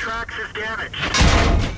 tracks is damaged.